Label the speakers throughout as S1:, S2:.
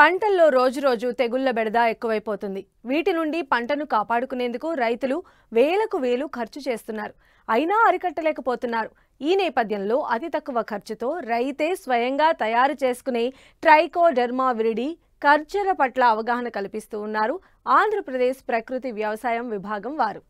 S1: పంటల్లో రోజురోజు తెగుళ్ళ బెడద ఎక్కువైపోతుంది. వీటి నుండి పంటను కాపాడుకునేందుకు రైతులు వేలకు వేలు ఖర్చు చేస్తున్నారు. అయినా అరికట్టలేకపోతున్నారు. ఈ నేపథ్యంలో అతి తక్కువ ఖర్చుతో రైతే స్వయంగా తయారు చేసుకునే ట్రైకోడెర్మా విరిడి ఖర్చుల పట్ల అవగాహన కల్పిస్తూ ఉన్నారు ఆంధ్రప్రదేశ్ ప్రకృతి వ్యవసాయం విభాగం వారు.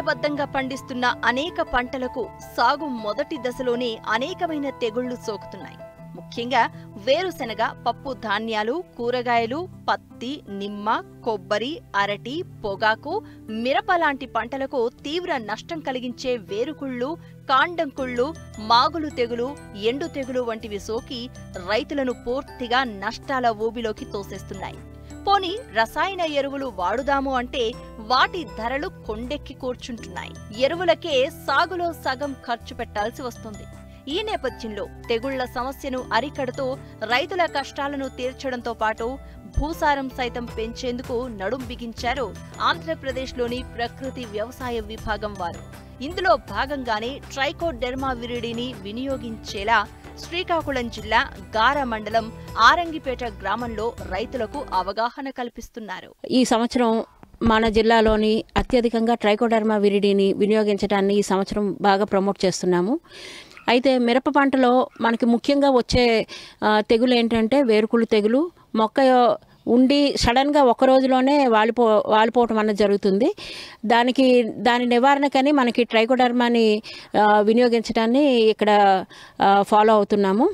S2: సంప్రదాయబద్ధంగా పండిస్తున్న అనేక పంటలకు సాగు మొదటి దశలోనే అనేకమైన తెగుళ్ళు సోకుతున్నాయి. ముఖ్యంగా వేరుశెనగ పప్పు ధాన్యాలు కూరగాయలు పత్తి నిమ్మ కొబ్బరి అరటి పొగాకు మిరప లాంటి పంటలకు తీవ్ర నష్టం కలిగించే వేరుకుళ్ళు కాండంకుళ్ళు మాగులు తెగులు ఎండు తెగులు వంటివి సోకి రైతులను పూర్తిగా నష్టాల ఊబిలోకి తోసేస్తున్నాయి. పోని రసాయన ఎరువులు వాడుదాము అంటే వాటి ధరలు కొండెక్కి కూర్చుంటున్నాయి. ఎరువులకే సాగులో సగం ఖర్చు పెట్టాల్సి వస్తుంది. ఈ నేపథ్యంలో తెగుళ్ళ సమస్యను అరికడుతూ రైతుల కష్టాలను తీర్చడంతో పాటు భూసారం సైతం పెంచేందుకు నడుం బిగించారు ఆంధ్రప్రదేశ్లోని ప్రకృతి వ్యవసాయ విభాగం వారు. ఇందులో భాగంగానే ట్రైకోడెర్మా విరిడిని వినియోగించేలా శ్రీకాకుళం జిల్లా గార మండలం ఆరంగిపేట గ్రామంలో రైతులకు అవగాహన కల్పిస్తున్నారు.
S3: ఈ సంవత్సరం మన జిల్లాలోని అత్యధికంగా ట్రైకోడర్మా విరిడిని వినియోగించడాన్ని ఈ సంవత్సరం బాగా ప్రమోట్ చేస్తున్నాము. అయితే మిరప పంటలో మనకి ముఖ్యంగా వచ్చే తెగులు ఏంటంటే వేరుకుళ్ళు తెగులు మొక్క ఉండి సడన్గా ఒక రోజులోనే వాలిపో వాలిపోవటం అన్నది జరుగుతుంది. దానికి దాని నివారణకని మనకి ట్రైకోడర్మాని వినియోగించడాన్ని ఇక్కడ ఫాలో అవుతున్నాము.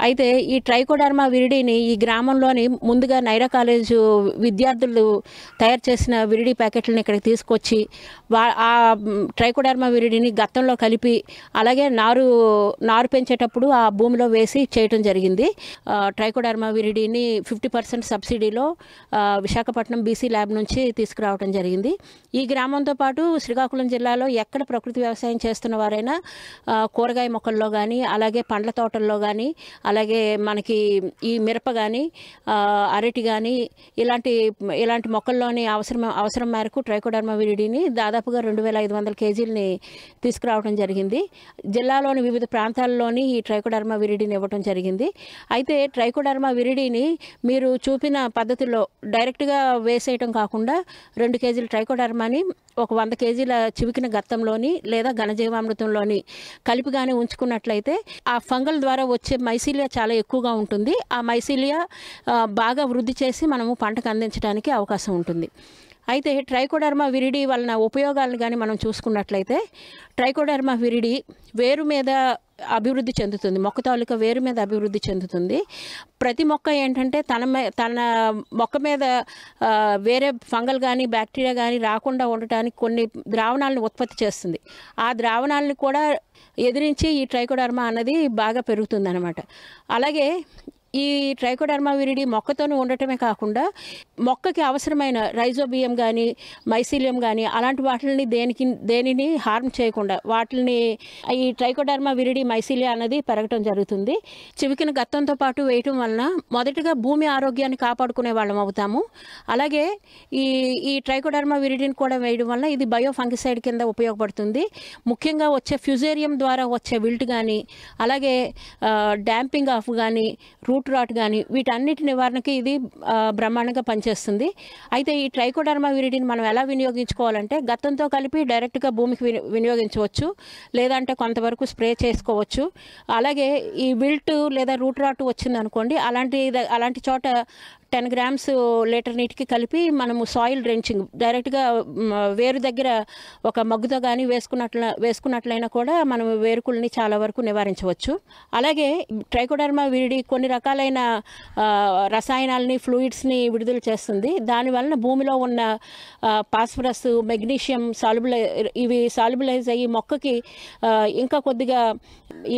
S3: అయితే ఈ ట్రైకోడర్మా విరిడిని ఈ గ్రామంలోని ముందుగా నైరా కాలేజు విద్యార్థులు తయారు చేసిన విరిడి ప్యాకెట్లను ఇక్కడికి తీసుకొచ్చి వా ఆ ట్రైకోడర్మా విరిడిని గత్తంలో కలిపి అలాగే నారు నారు పెంచేటప్పుడు ఆ భూమిలో వేసి చేయటం జరిగింది. ట్రైకోడర్మా విరిడిని ఫిఫ్టీ పర్సెంట్ సబ్సిడీలో విశాఖపట్నం బీసీ ల్యాబ్ నుంచి తీసుకురావడం జరిగింది. ఈ గ్రామంతో పాటు శ్రీకాకుళం జిల్లాలో ఎక్కడ ప్రకృతి వ్యవసాయం చేస్తున్న వారైనా కూరగాయ మొక్కల్లో కానీ అలాగే పండ్ల తోటల్లో కానీ అలాగే మనకి ఈ మిరప కానీ అరటి కానీ ఇలాంటి ఇలాంటి మొక్కల్లోని అవసరం అవసరం మేరకు ట్రైకోడర్మా విరిడిని దాదాపుగా రెండు వేల ఐదు వందల కేజీలని తీసుకురావడం జరిగింది. జిల్లాలోని వివిధ ప్రాంతాల్లోని ఈ ట్రైకోడర్మా విరిడిని ఇవ్వడం జరిగింది. అయితే ట్రైకోడర్మా విరిడిని మీరు చూపిన పద్ధతిలో డైరెక్ట్గా వేసేయటం కాకుండా రెండు కేజీల ట్రైకోడర్మాని ఒక వంద కేజీల చివికిన గత్తంలోని లేదా ఘనజీవామృతంలోని కలిపి కానీ ఉంచుకున్నట్లయితే ఆ ఫంగల్ ద్వారా వచ్చే మైసీలియా చాలా ఎక్కువగా ఉంటుంది. ఆ మైసీలియా బాగా వృద్ధి చేసి మనము పంటకు అందించడానికి అవకాశం ఉంటుంది. అయితే ట్రైకోడర్మా విరిడి వలన ఉపయోగాలను కానీ మనం చూసుకున్నట్లయితే ట్రైకోడర్మా విరిడి వేరు మీద అభివృద్ధి చెందుతుంది. మొక్క తాలూకా వేరు మీద అభివృద్ధి చెందుతుంది. ప్రతి మొక్క ఏంటంటే తన తన మొక్క మీద వేరే ఫంగల్ కానీ బ్యాక్టీరియా కానీ రాకుండా ఉండటానికి కొన్ని ద్రావణాలను ఉత్పత్తి చేస్తుంది. ఆ ద్రావణాలను కూడా ఎదిరించి ఈ ట్రైకోడర్మా అన్నది బాగా పెరుగుతుంది అనమాట అలాగే ఈ ట్రైకోడర్మా విరిడి మొక్కతోనే ఉండటమే కాకుండా మొక్కకి అవసరమైన రైజోబియం కానీ మైసీలియం కానీ అలాంటి వాటిని దేనికి దేనిని హార్మ్ చేయకుండా వాటిని ఈ ట్రైకోడర్మా విరిడి మైసీలియా అనేది పెరగటం జరుగుతుంది. చివికిన గత్తంతో పాటు వేయటం వలన మొదటగా భూమి ఆరోగ్యాన్ని కాపాడుకునే వాళ్ళం అవుతాము. అలాగే ఈ ఈ ట్రైకోడర్మా విరిడిని కూడా వేయడం వల్ల ఇది బయో ఫంగిసైడ్ కింద ఉపయోగపడుతుంది. ముఖ్యంగా వచ్చే ఫ్యూజేరియం ద్వారా వచ్చే విల్ట్ కానీ అలాగే డ్యాంపింగ్ ఆఫ్ కానీ రూట్ రాట్ కానీ వీటన్నిటి నివారణకి ఇది బ్రహ్మాండంగా పనిచేస్తుంది. అయితే ఈ ట్రైకోడర్మా విరిడిని మనం ఎలా వినియోగించుకోవాలంటే గత్తంతో కలిపి డైరెక్ట్గా భూమికి విని వినియోగించవచ్చు. లేదంటే కొంతవరకు స్ప్రే చేసుకోవచ్చు. అలాగే ఈ విల్ట్ లేదా రూట్ రాట్ వచ్చిందనుకోండి అలాంటి అలాంటి చోట టెన్ గ్రామ్స్ లీటర్ నీటికి కలిపి మనము సాయిల్ డ్రెంచింగ్ డైరెక్ట్గా వేరు దగ్గర ఒక మగ్గుతో కానీ వేసుకున్నట్ల వేసుకున్నట్లయినా కూడా మనం వేరుకుల్ని చాలా వరకు నివారించవచ్చు. అలాగే ట్రైకోడర్మా విరిడి కొన్ని రకాలైన రసాయనాలని ఫ్లూయిడ్స్ని విడుదల చేస్తుంది. దానివలన భూమిలో ఉన్న పాస్ఫరస్ మెగ్నీషియం సాల్బులై ఇవి సాల్బులైజ్ అయ్యి మొక్కకి ఇంకా కొద్దిగా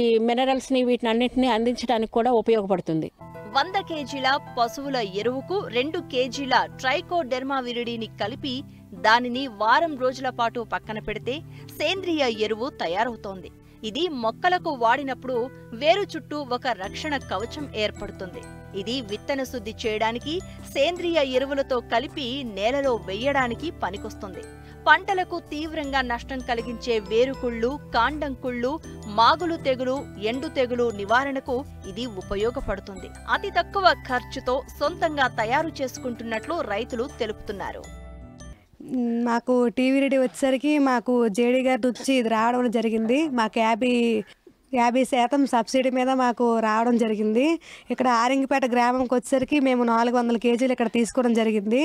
S3: ఈ మినరల్స్ని వీటిని అన్నింటినీ అందించడానికి కూడా ఉపయోగపడుతుంది.
S2: వంద కేజీల పశువుల ఎరువుకు రెండు కేజీల ట్రైకోడెర్మా విరిడిని కలిపి దానిని వారం రోజుల పాటు పక్కన పెడితే సేంద్రియ ఎరువు తయారవుతోంది. ఇది మొక్కలకు వాడినప్పుడు వేరు చుట్టూ ఒక రక్షణ కవచం ఏర్పడుతుంది. ఇది విత్తన శుద్ధి చేయడానికి సేంద్రియ ఎరువులతో కలిపి నేలలో వెయ్యడానికి పనికొస్తుంది. పంటలకు తీవ్రంగా నష్టం కలిగించే వేరుకుళ్ళు కాండంకుళ్ళు మాగులు తెగులు ఎండు తెగులు నివారణకు ఇది ఉపయోగపడుతుంది. అతి తక్కువ ఖర్చుతో సొంతంగా తయారు చేసుకుంటున్నట్లు రైతులు తెలుపుతున్నారు.
S4: మాకు టీవీ రెడీ వచ్చేసరికి మాకు జేడీ గారి నుంచి ఇది రావడం జరిగింది. మాకు యాభై యాభై శాతం సబ్సిడీ మీద మాకు రావడం జరిగింది. ఇక్కడ ఆరింగిపేట గ్రామంకి వచ్చేసరికి మేము నాలుగు వందల కేజీలు ఇక్కడ తీసుకోవడం జరిగింది.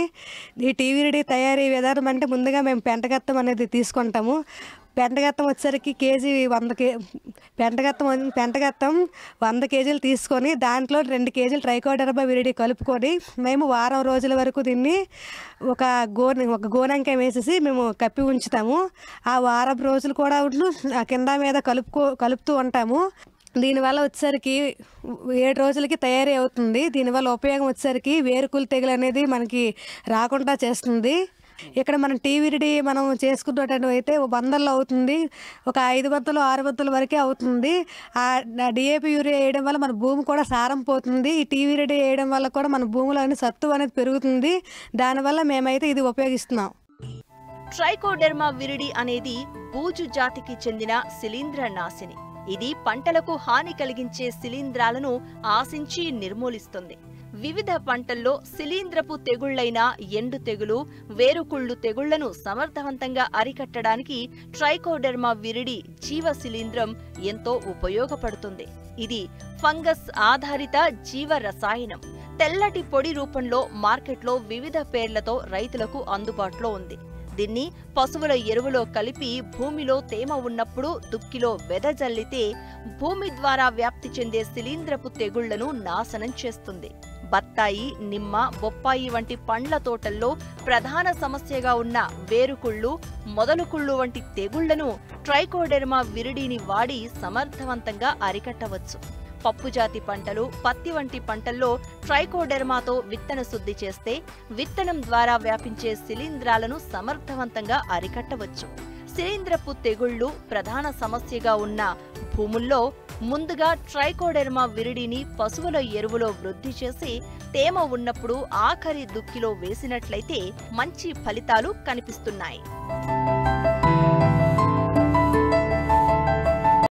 S4: ఈ టీవీ రెడీ తయారీ విధానం అంటే ముందుగా మేము పెంటగత్తం అనేది తీసుకుంటాము. పెంటగత్తం వచ్చేసరికి కేజీ వంద కే పెంటగత్తం పెంటగత్తం వంద కేజీలు తీసుకొని దాంట్లో రెండు కేజీలు ట్రైకోడర్మా విరిడి కలుపుకొని మేము వారం రోజుల వరకు దీన్ని ఒక గోనె ఒక గోనంకాయ వేసేసి మేము కప్పి ఉంచుతాము. ఆ వారం రోజులు కూడా ఉంటూ ఆ కింద మీద కలుపుకో కలుపుతూ ఉంటాము. దీనివల్ల వచ్చేసరికి ఏడు రోజులకి తయారీ అవుతుంది. దీనివల్ల ఉపయోగం వచ్చేసరికి వేరుకులు తెగులు అనేది మనకి రాకుండా చేస్తుంది. ఇక్కడ మనం టీవీ రెడీ మనం చేసుకున్నట్టు అయితే వందల్లో అవుతుంది. ఒక ఐదు వందలు ఆరు వందల వరకే అవుతుంది. ఆ డిఏపి యూరియా వేయడం వల్ల మన భూమి కూడా సారం పోతుంది. ఈ టీవీ రెడీ వేయడం వల్ల కూడా మన భూమిలోని సత్తు అనేది పెరుగుతుంది. దానివల్ల మేమైతే ఇది ఉపయోగిస్తున్నాం.
S2: ట్రైకోడెర్మా విరిడి అనేది బూజు జాతికి చెందిన శిలీంద్ర నాశిని. ఇది పంటలకు హాని కలిగించే శిలీంధ్రాలను ఆశించి నిర్మూలిస్తుంది. వివిధ పంటల్లో శిలీంద్రపు తెగుళ్ళైన ఎండు తెగులు వేరుకుళ్ళు తెగుళ్ళను సమర్థవంతంగా అరికట్టడానికి ట్రైకోడెర్మా విరిడి జీవ శిలీంద్రం ఎంతో ఉపయోగపడుతుంది. ఇది ఫంగస్ ఆధారిత జీవ రసాయనం. తెల్లటి పొడి రూపంలో మార్కెట్లో వివిధ పేర్లతో రైతులకు అందుబాటులో ఉంది. దీన్ని పశువుల ఎరువులో కలిపి భూమిలో తేమ ఉన్నప్పుడు దుక్కిలో వెదజల్లితే భూమి ద్వారా వ్యాప్తి చెందే శిలీంద్రపు తెగుళ్ళను నాశనం చేస్తుంది. బత్తాయి నిమ్మ బొప్పాయి వంటి పండ్ల తోటల్లో ప్రధాన సమస్యగా ఉన్న వేరుకుళ్ళు మొదలుకుళ్ళు వంటి తెగుళ్ళను ట్రైకోడెర్మా విరిడిని వాడి సమర్థవంతంగా అరికట్టవచ్చు. పప్పుజాతి పంటలు పత్తి వంటి పంటల్లో ట్రైకోడెర్మాతో విత్తన శుద్ధి చేస్తే విత్తనం ద్వారా వ్యాపించే శిలీంధ్రాలను సమర్థవంతంగా అరికట్టవచ్చు. శిలీంద్రపు తెగుళ్ళు ప్రధాన సమస్యగా ఉన్న భూముల్లో ముందుగా ట్రైకోడెర్మా విరిడిని పశువుల ఎరువులో వృద్ధి చేసి తేమ ఉన్నప్పుడు ఆఖరి దుక్కిలో వేసినట్లయితే మంచి ఫలితాలు కనిపిస్తున్నాయి.